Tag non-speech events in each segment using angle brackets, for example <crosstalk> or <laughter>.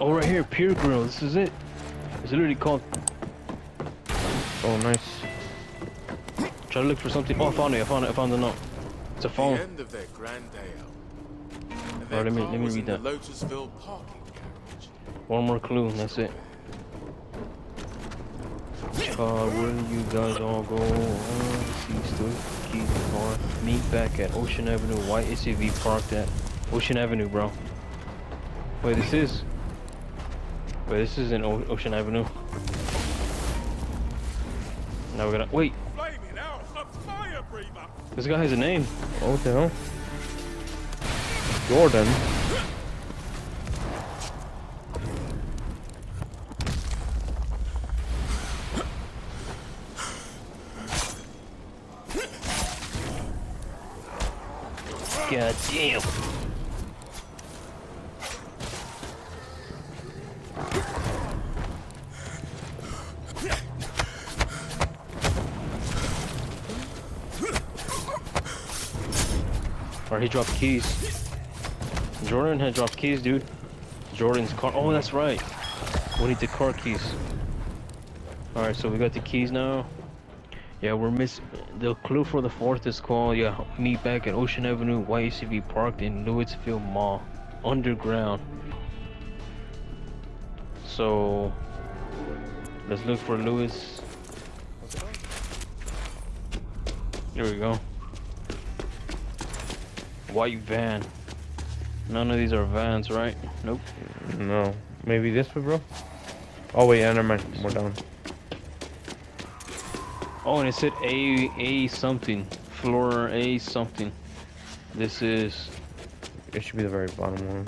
Oh, right here, Pier Grill. This is it. It's literally called. Oh, nice. Try to look for something. Oh, I found it. I found it. I found the note. It's a The phone. end of their grand day out. And their Alright, let me- let me read that. the Lotusville parking garage. One more clue. and That's it. Uh, where you guys all go? Uh, see, still keep the car. Meet back at Ocean Avenue. White SUV parked at Ocean Avenue, bro. Wait, this is. Wait, this is in o Ocean Avenue. Now we're gonna wait. Flaming out, a fire breather! This guy has a name. Oh, what the hell? Jordan. God damn. Or he dropped keys. Jordan had dropped keys, dude. Jordan's car. Oh, that's right. We need the car keys. Alright, so we got the keys now. Yeah, we're miss. The clue for the fourth is called yeah. Meet back at Ocean Avenue, white SUV parked in Louisville Mall, underground. So let's look for Lewis. There we go. White van. None of these are vans, right? Nope. No. Maybe this one, bro? Oh, wait, yeah, never mind. We're down. Oh, and it said A A something, floor A something. This is It should be the very bottom one.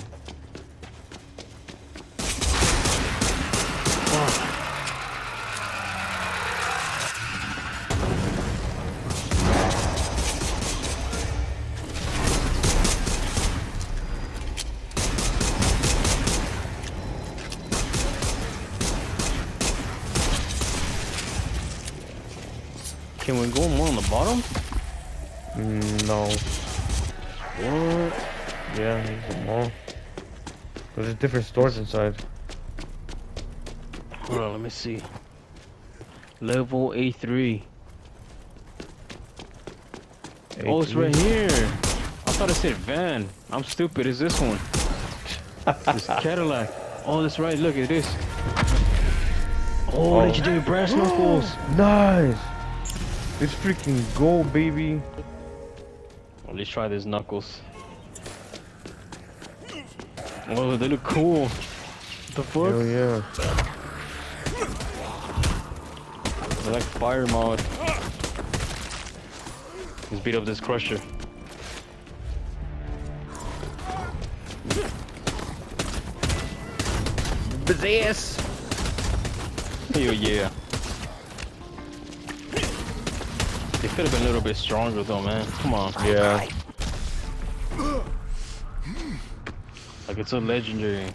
Can we go more on the bottom? Mm, no. What? Yeah, there's a mall. There's different stores inside. Hold on, let me see. Level A3. Oh, it's right here. I thought it said van. I'm stupid. It's this one. <laughs> This Cadillac. Oh, that's right. Look at this. Oh, Oh. legendary brass knuckles. <gasps> Nice! It's freaking gold, baby. Well, let's try these knuckles. Oh, they look cool. What the fuck? Hell yeah. They're like fire mod. Let's beat up this crusher. Possess! Hell yeah. They could have been a little bit stronger though, man. Come on. Yeah. Like it's a legendary.